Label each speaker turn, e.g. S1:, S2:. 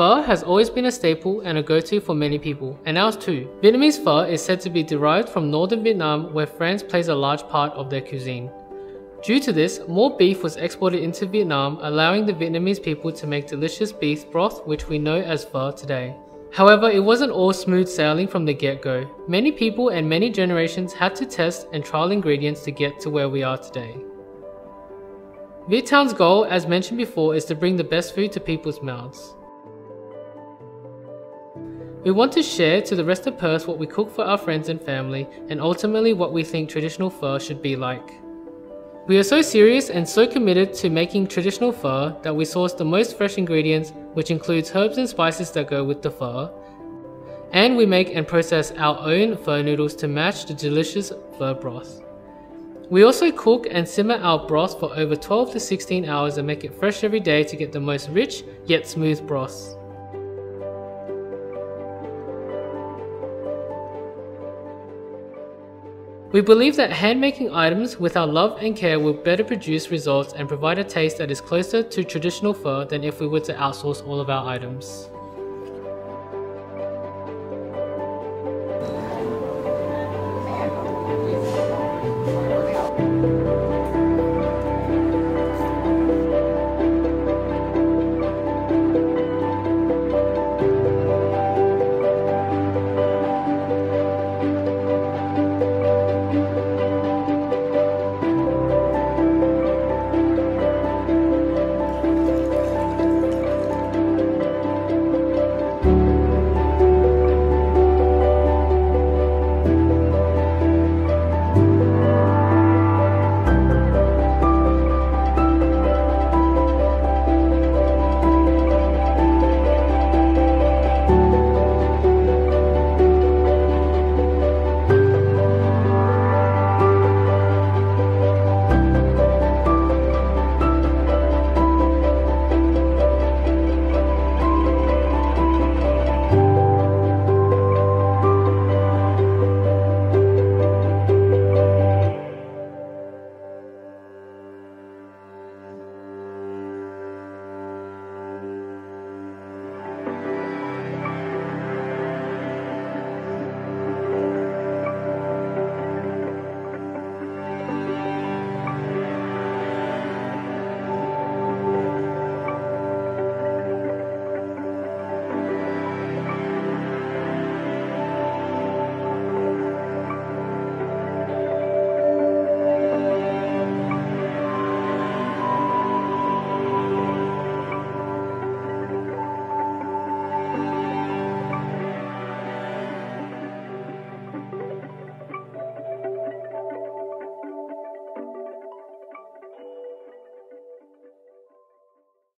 S1: Pho has always been a staple and a go-to for many people, and ours too. Vietnamese pho is said to be derived from northern Vietnam where France plays a large part of their cuisine. Due to this, more beef was exported into Vietnam, allowing the Vietnamese people to make delicious beef broth which we know as pho today. However, it wasn't all smooth sailing from the get-go. Many people and many generations had to test and trial ingredients to get to where we are today. Viet Town's goal, as mentioned before, is to bring the best food to people's mouths. We want to share to the rest of Perth what we cook for our friends and family, and ultimately what we think traditional pho should be like. We are so serious and so committed to making traditional pho that we source the most fresh ingredients, which includes herbs and spices that go with the pho, and we make and process our own pho noodles to match the delicious pho broth. We also cook and simmer our broth for over 12 to 16 hours and make it fresh every day to get the most rich yet smooth broths. We believe that handmaking items with our love and care will better produce results and provide a taste that is closer to traditional pho than if we were to outsource all of our items.